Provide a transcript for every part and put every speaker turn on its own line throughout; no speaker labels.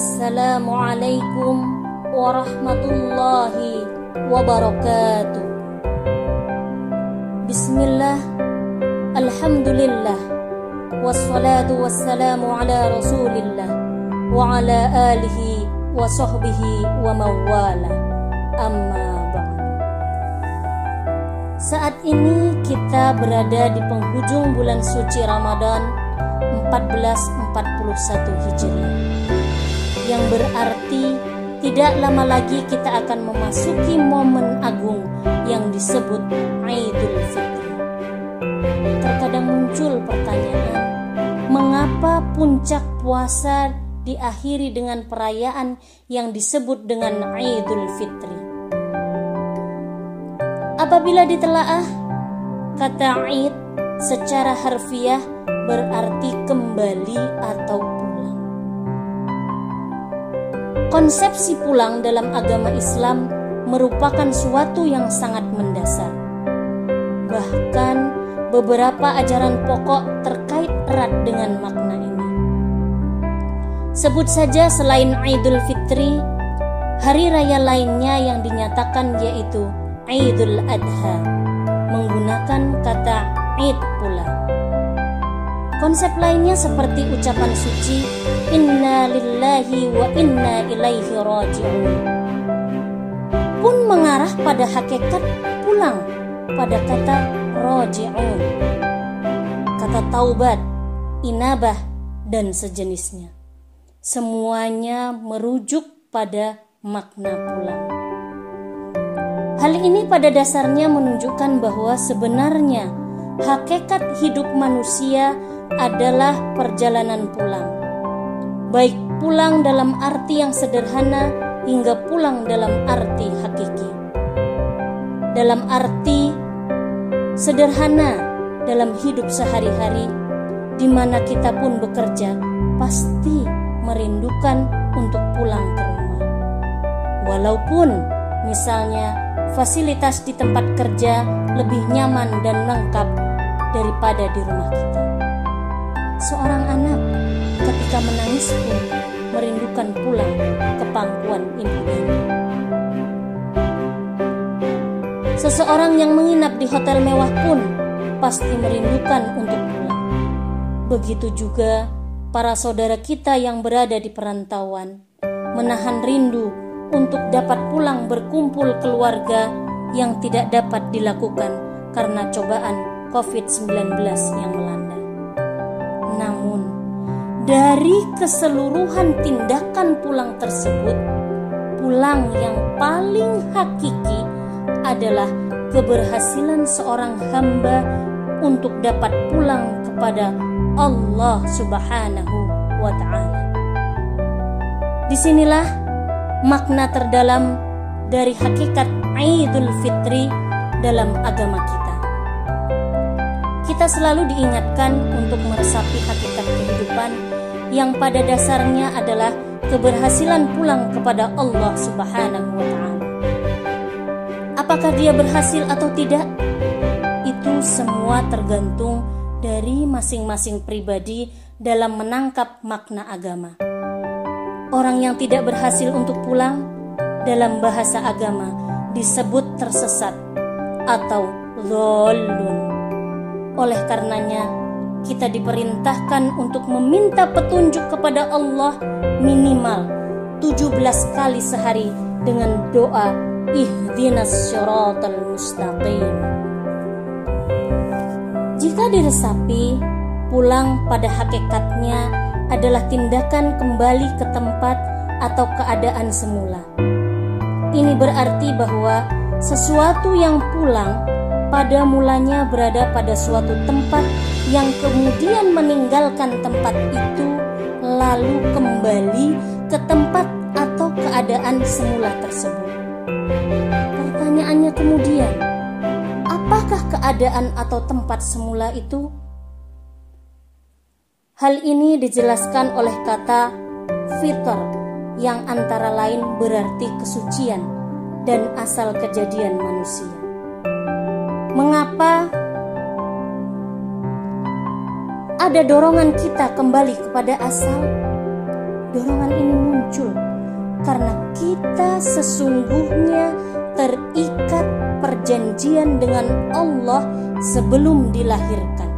Assalamualaikum warahmatullahi wabarakatuh. Bismillah, Alhamdulillah, wassalatu wassalamu ala rasulillah wa ala alihi wa sahbihi wa mawala. Amma ba'du. Saat ini kita berada di penghujung bulan suci Ramadan 1441 Hijriah yang berarti tidak lama lagi kita akan memasuki momen agung yang disebut Idul Fitri. Terkadang muncul pertanyaan, mengapa puncak puasa diakhiri dengan perayaan yang disebut dengan Idul Fitri? Apabila ditelaah, kata Id secara harfiah berarti kembali atau. Konsepsi pulang dalam agama Islam merupakan suatu yang sangat mendasar. Bahkan beberapa ajaran pokok terkait erat dengan makna ini. Sebut saja selain Idul Fitri, hari raya lainnya yang dinyatakan yaitu Idul Adha menggunakan kata Id. Konsep lainnya seperti ucapan suci Inna lillahi wa inna ilaihi raji'un. Pun mengarah pada hakikat pulang pada kata raji'un. Kata taubat, inabah dan sejenisnya. Semuanya merujuk pada makna pulang. Hal ini pada dasarnya menunjukkan bahwa sebenarnya hakikat hidup manusia adalah perjalanan pulang. Baik pulang dalam arti yang sederhana hingga pulang dalam arti hakiki. Dalam arti sederhana dalam hidup sehari-hari di mana kita pun bekerja pasti merindukan untuk pulang ke rumah. Walaupun misalnya fasilitas di tempat kerja lebih nyaman dan lengkap daripada di rumah kita. Seorang anak ketika menangis pun merindukan pulang ke pangkuan ibunya. Seseorang yang menginap di hotel mewah pun pasti merindukan untuk pulang. Begitu juga para saudara kita yang berada di perantauan, menahan rindu untuk dapat pulang berkumpul keluarga yang tidak dapat dilakukan karena cobaan COVID-19 yang melanda. Dari keseluruhan tindakan pulang tersebut, pulang yang paling hakiki adalah keberhasilan seorang hamba untuk dapat pulang kepada Allah Subhanahu wa Ta'ala. Di sinilah makna terdalam dari hakikat Idul Fitri dalam agama kita. Kita selalu diingatkan untuk meresapi hakikat kehidupan yang pada dasarnya adalah keberhasilan pulang kepada Allah Subhanahu wa taala. Apakah dia berhasil atau tidak? Itu semua tergantung dari masing-masing pribadi dalam menangkap makna agama. Orang yang tidak berhasil untuk pulang dalam bahasa agama disebut tersesat atau zolun. Oleh karenanya, kita diperintahkan untuk meminta petunjuk kepada Allah minimal 17 kali sehari dengan doa ihdinas syiratal mustaqim. Jika diresapi, pulang pada hakikatnya adalah tindakan kembali ke tempat atau keadaan semula. Ini berarti bahwa sesuatu yang pulang pada mulanya berada pada suatu tempat yang kemudian meninggalkan tempat itu lalu kembali ke tempat atau keadaan semula tersebut. Pertanyaannya kemudian, apakah keadaan atau tempat semula itu? Hal ini dijelaskan oleh kata fitur yang antara lain berarti kesucian dan asal kejadian manusia. Mengapa ada dorongan kita kembali kepada asal? Dorongan ini muncul karena kita sesungguhnya terikat perjanjian dengan Allah sebelum dilahirkan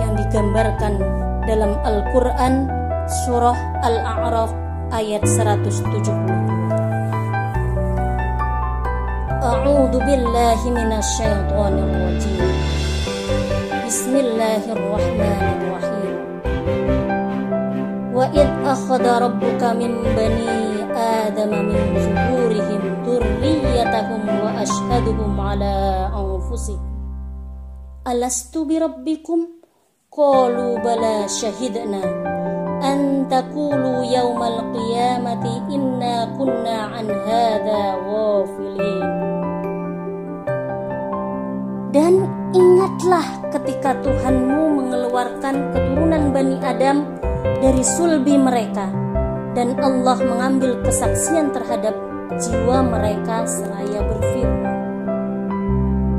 yang digambarkan dalam Al-Quran surah Al-A'raf ayat 170 A'udhu billahi minasyaitonir rajim Bismillahirrahmanirrahim Wa id akhadha rabbuka min bani Adam min zuhurihim durriyatahum wa ashhaduhum ala anfusihim Alastu bi rabbikum qalu bala syahidna an taqulu yaumal qiyamati inna kunna an hadha ghafilin dan ketika Tuhanmu mengeluarkan keturunan Bani Adam dari sulbi mereka. Dan Allah mengambil kesaksian terhadap jiwa mereka seraya berfirman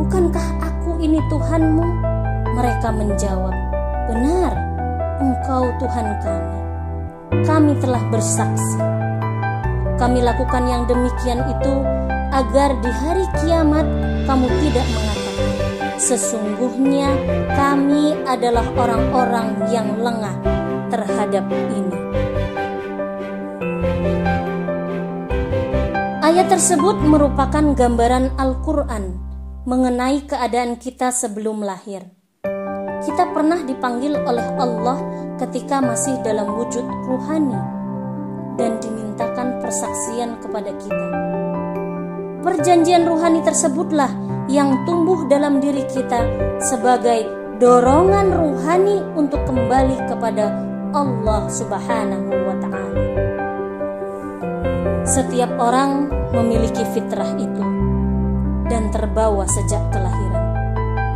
Bukankah aku ini Tuhanmu? Mereka menjawab Benar, engkau Tuhan kami. Kami telah bersaksi. Kami lakukan yang demikian itu agar di hari kiamat kamu tidak mengatakan Sesungguhnya kami adalah orang-orang yang lengah terhadap ini. Ayat tersebut merupakan gambaran Al-Quran mengenai keadaan kita sebelum lahir. Kita pernah dipanggil oleh Allah ketika masih dalam wujud ruhani dan dimintakan persaksian kepada kita. Perjanjian ruhani tersebutlah yang tumbuh dalam diri kita sebagai dorongan ruhani untuk kembali kepada Allah Subhanahu wa taala. Setiap orang memiliki fitrah itu dan terbawa sejak kelahiran.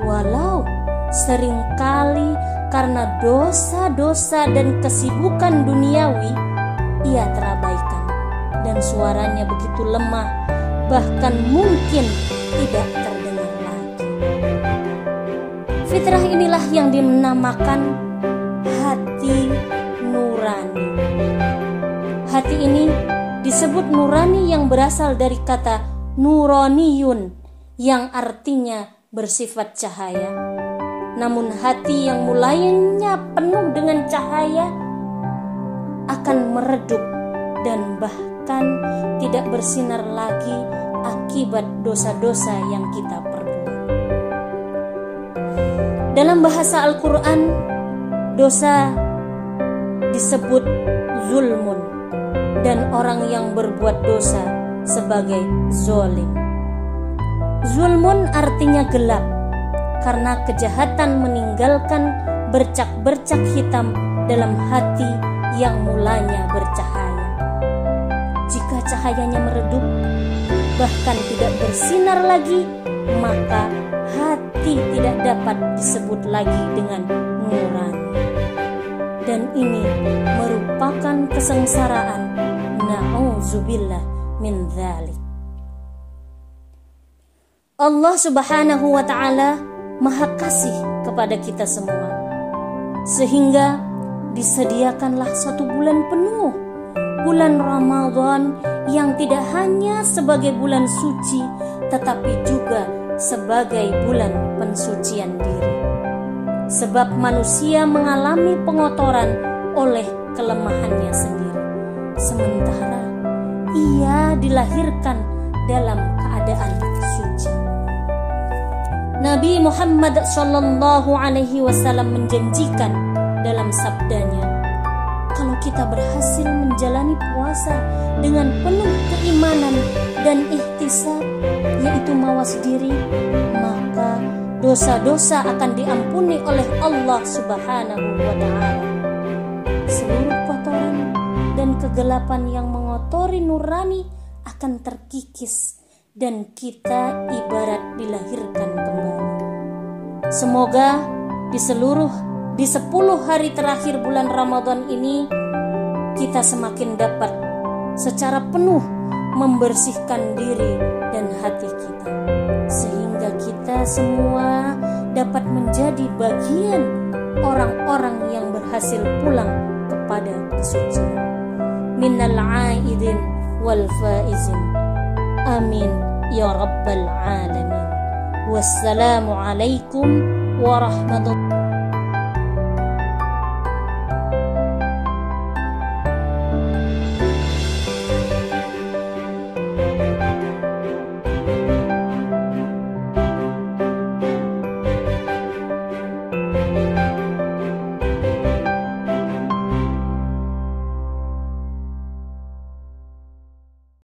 Walau sering kali karena dosa-dosa dan kesibukan duniawi ia terabaikan dan suaranya begitu lemah bahkan mungkin tidak ter Fitrah inilah yang dinamakan hati nurani. Hati ini disebut nurani yang berasal dari kata nuroniyun yang artinya bersifat cahaya. Namun hati yang mulainya penuh dengan cahaya akan meredup dan bahkan tidak bersinar lagi akibat dosa-dosa yang kita perbuat. Dalam bahasa Al-Quran, dosa disebut zulmun dan orang yang berbuat dosa sebagai zolim. Zulmun artinya gelap karena kejahatan meninggalkan bercak-bercak hitam dalam hati yang mulanya bercahaya. Cahayanya meredup, bahkan tidak bersinar lagi, maka hati tidak dapat disebut lagi dengan nurani. Dan ini merupakan kesengsaraan. Na'udzubillah min dhalik. Allah subhanahu wa ta'ala maha kasih kepada kita semua. Sehingga disediakanlah satu bulan penuh bulan Ramadan yang tidak hanya sebagai bulan suci tetapi juga sebagai bulan pensucian diri. Sebab manusia mengalami pengotoran oleh kelemahannya sendiri. Sementara ia dilahirkan dalam keadaan suci. Nabi Muhammad Shallallahu Alaihi Wasallam menjanjikan dalam sabdanya, kalau kita berhasil menjalani puasa dengan penuh keimanan dan ikhtisar, yaitu mawas diri, maka dosa-dosa akan diampuni oleh Allah Subhanahu wa taala. Seluruh kotoran dan kegelapan yang mengotori nurani akan terkikis dan kita ibarat dilahirkan kembali. Semoga di seluruh di 10 hari terakhir bulan Ramadan ini kita semakin dapat secara penuh membersihkan diri dan hati kita, sehingga kita semua dapat menjadi bagian orang-orang yang berhasil pulang kepada kesucian. minal aidin wal faizin. Amin ya rabbal alamin. Wassalamualaikum warahmatullahi